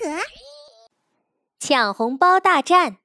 可。抢红包大战。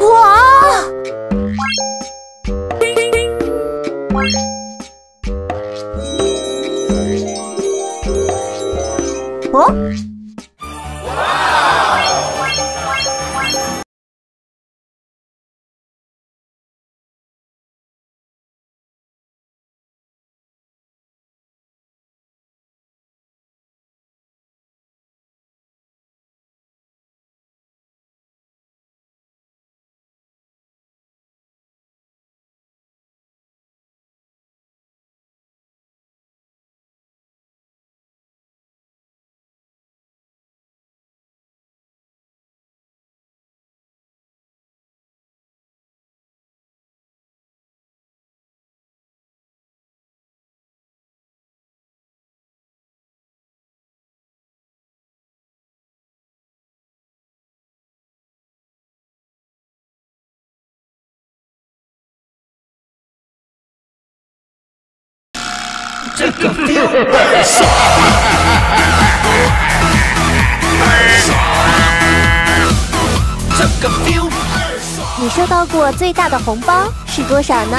哇！哦。这个 feel 倍儿爽，这个 feel 你收到过最大的红包是多少呢？